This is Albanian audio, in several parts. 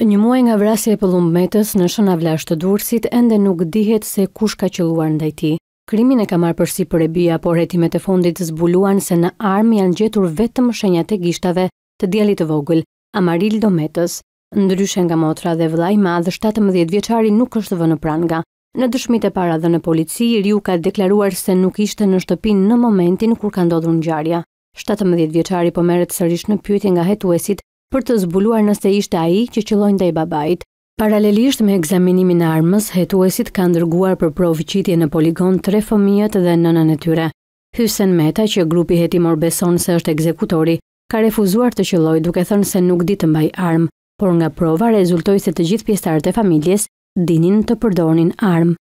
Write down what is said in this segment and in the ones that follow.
Një muaj nga vrasja e Pëllumb Metës në Shën Avlash të Durrësit, ende nuk dihet se kush ka qëlluar ndaj tij. Krimin e ka marrë përsipër e bija, por hetimet e fundit zbuluan se në armë janë gjetur vetëm shenjat e gishtave të djalit të vogël, Amarildo Metës. Ndryshe nga motra dhe vëllai i madh, shtatëmbëdhjetë vjeçari nuk është vënë në pranga. Në dëshmitë e para dhënë në polici, i riu ka deklaruar se nuk ishte në shtëpi në momentin kur ka ndodhur ngjarja. Shtatëmbëdhjetë vjeçari po merret sërish në pyetje nga hetuesit për të zbuluar nëse ishte ai që qëlloi ndaj babait. Paralelisht me ekzaminimin e armës, hetuesit kanë dërguar për provë qitje në poligon tre fëmijët dhe nënën e tyre. Hysen Meta, që grupi hetimor beson se është ekzekutori, ka refuzuar të qëllojë duke thënë se nuk di të mbajë armë, por nga prova rezultoi se të gjithë pjesëtarët e familjes dinin të përdornin armë.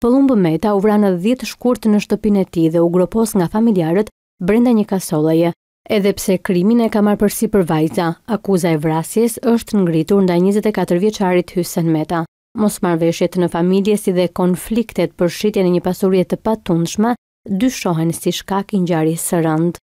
Pëllumb Meta u vra në dhjetë shkurt në shtëpinë e tij dhe u gropos nga familjarët brenda një kasolleje. Edhe pse krimin e ka marrë përsipër vajza, akuza e vrasjes është ngritur ndaj njëzet e katër vjeçarit Hysen Meta. Mosmarrëveshjet në familje si dhe konfliktet për shitjen e një pasurie të patundshme dyshohen si shkak i ngjarjes së rëndë.